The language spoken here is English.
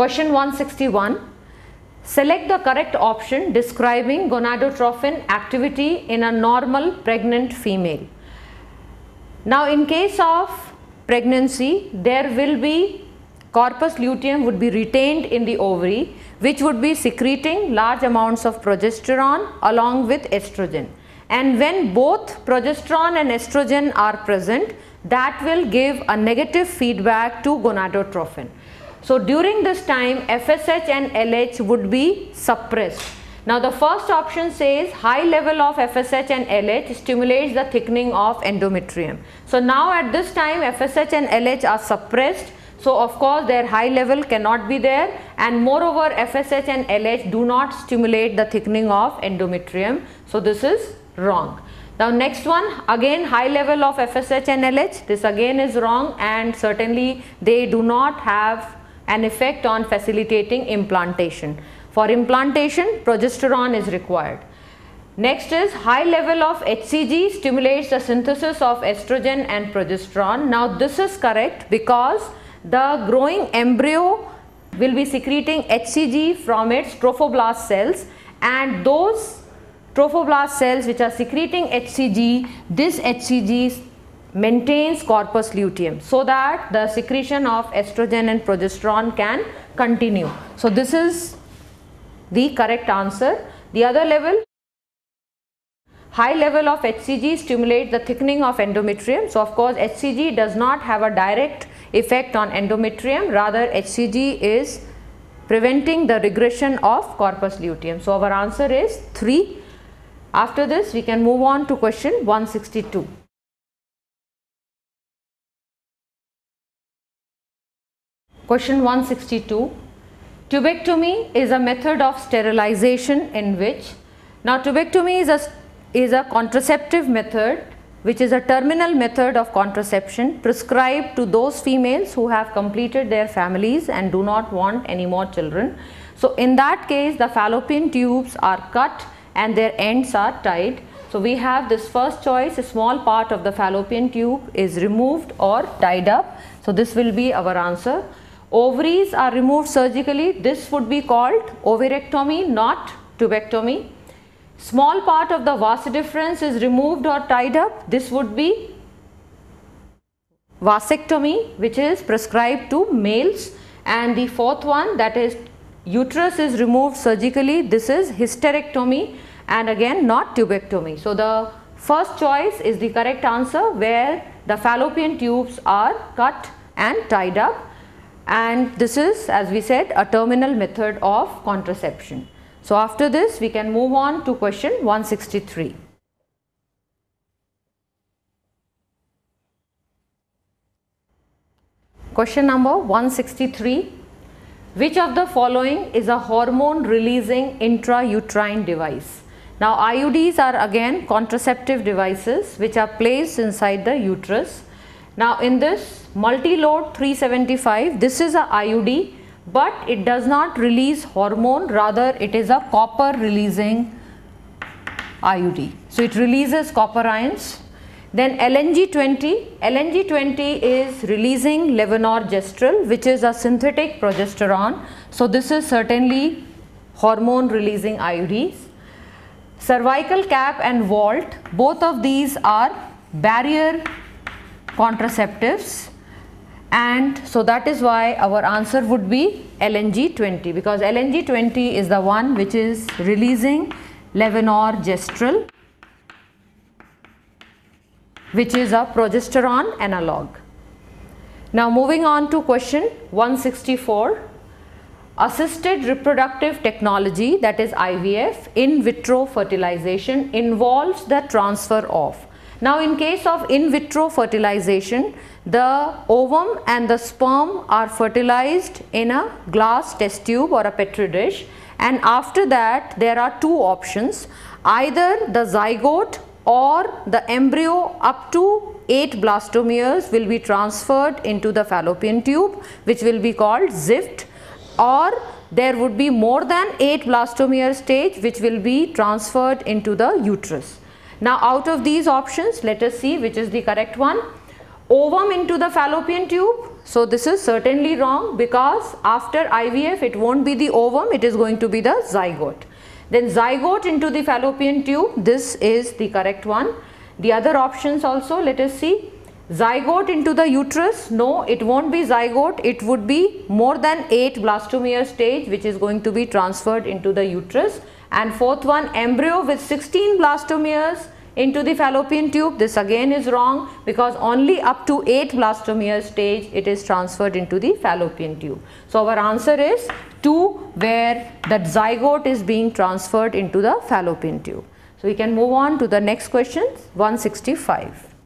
Question 161. Select the correct option describing gonadotrophin activity in a normal pregnant female. Now in case of pregnancy there will be corpus luteum would be retained in the ovary which would be secreting large amounts of progesterone along with estrogen and when both progesterone and estrogen are present that will give a negative feedback to gonadotrophin. So during this time FSH and LH would be suppressed. Now the first option says high level of FSH and LH stimulates the thickening of endometrium. So now at this time FSH and LH are suppressed. So of course their high level cannot be there and moreover FSH and LH do not stimulate the thickening of endometrium. So this is wrong. Now next one again high level of FSH and LH this again is wrong and certainly they do not have an effect on facilitating implantation. For implantation progesterone is required. Next is high level of HCG stimulates the synthesis of estrogen and progesterone. Now this is correct because the growing embryo will be secreting HCG from its trophoblast cells and those trophoblast cells which are secreting HCG, this HCG maintains corpus luteum so that the secretion of estrogen and progesterone can continue. So this is the correct answer. The other level high level of HCG stimulates the thickening of endometrium. So of course HCG does not have a direct effect on endometrium rather HCG is preventing the regression of corpus luteum. So our answer is 3. After this we can move on to question 162. Question 162. Tubectomy is a method of sterilization in which, now tubectomy is a, is a contraceptive method which is a terminal method of contraception prescribed to those females who have completed their families and do not want any more children. So in that case the fallopian tubes are cut and their ends are tied. So we have this first choice a small part of the fallopian tube is removed or tied up. So this will be our answer ovaries are removed surgically, this would be called ovarectomy, not tubectomy. Small part of the vas deferens is removed or tied up, this would be vasectomy which is prescribed to males. And the fourth one that is uterus is removed surgically, this is hysterectomy and again not tubectomy. So, the first choice is the correct answer where the fallopian tubes are cut and tied up and this is as we said a terminal method of contraception. So after this we can move on to question 163. Question number 163 which of the following is a hormone releasing intrauterine device? Now IUDs are again contraceptive devices which are placed inside the uterus now in this multi-load 375, this is a IUD but it does not release hormone rather it is a copper releasing IUD. So it releases copper ions. Then LNG20, LNG20 is releasing levonorgestrel which is a synthetic progesterone. So this is certainly hormone releasing IUDs. Cervical cap and vault both of these are barrier contraceptives and so that is why our answer would be LNG 20 because LNG 20 is the one which is releasing levonorgestrel which is a progesterone analog. Now moving on to question 164 assisted reproductive technology that is IVF in vitro fertilization involves the transfer of now in case of in vitro fertilization, the ovum and the sperm are fertilized in a glass test tube or a petri dish. And after that there are two options. Either the zygote or the embryo up to 8 blastomeres will be transferred into the fallopian tube which will be called ZIFT. Or there would be more than 8 blastomere stage which will be transferred into the uterus. Now out of these options let us see which is the correct one. Ovum into the fallopian tube So this is certainly wrong because after IVF it won't be the ovum, it is going to be the zygote. Then zygote into the fallopian tube, this is the correct one. The other options also, let us see. Zygote into the uterus, no, it won't be zygote, it would be more than 8 blastomere stage which is going to be transferred into the uterus. And fourth one, embryo with 16 blastomeres into the fallopian tube. This again is wrong because only up to 8 blastomere stage it is transferred into the fallopian tube. So our answer is 2 where that zygote is being transferred into the fallopian tube. So we can move on to the next question 165.